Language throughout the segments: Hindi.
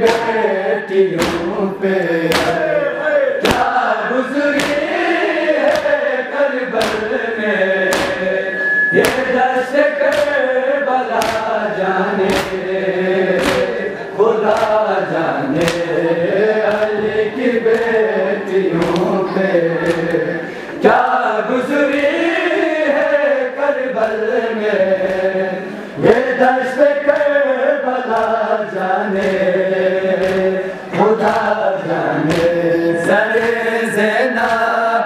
बेटियों पे क्या गुजरी है करबल में ये जाने खुदा जाने। बेटियों पे क्या गुजरी है करबल में? ये जाने खुदा जाने सरे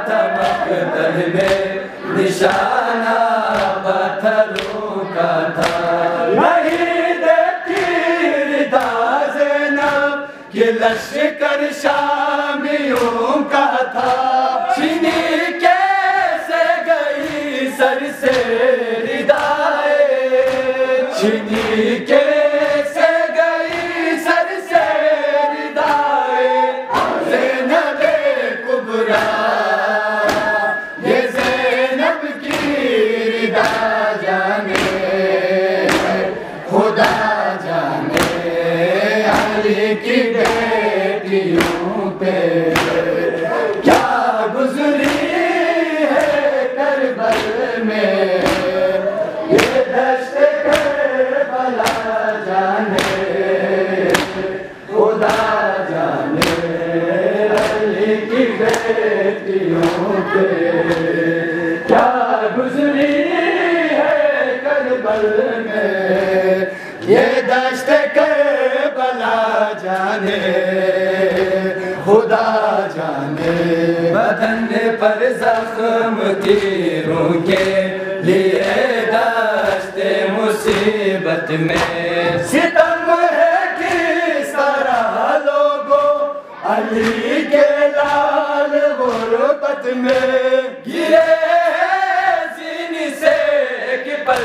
तमक दल लश्कर शामियों का था। चीनी कैसे गई सर से रिदाए चीनी कैसे गई सर से रिदाए ज़ैनब कुबरा ये ज़ैनब की रिदा बेटियों पे क्या गुजरी है करबल में? ये दस्त करबला जाने, खुदा जाने अली की बेटियों पे क्या गुजरी है करबल में? ये दस्त करबला जाने खुदा जाने। बदन पर जख्म तीरों के लिए दस्ते मुसीबत में। सितम है किस तरह लोगों अली के लाल गुरबत में। गिरे जीनी से कि पल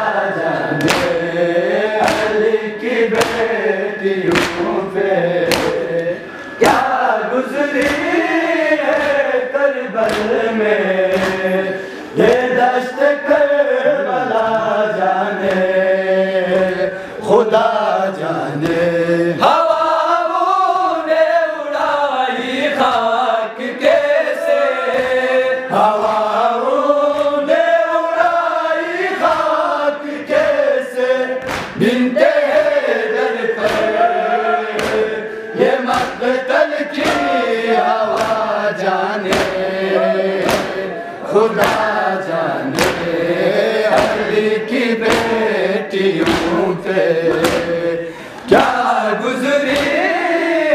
में खुदा जाने अली की बेटियों पे क्या गुजरी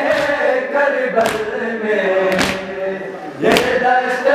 है करबल में? ये दस्त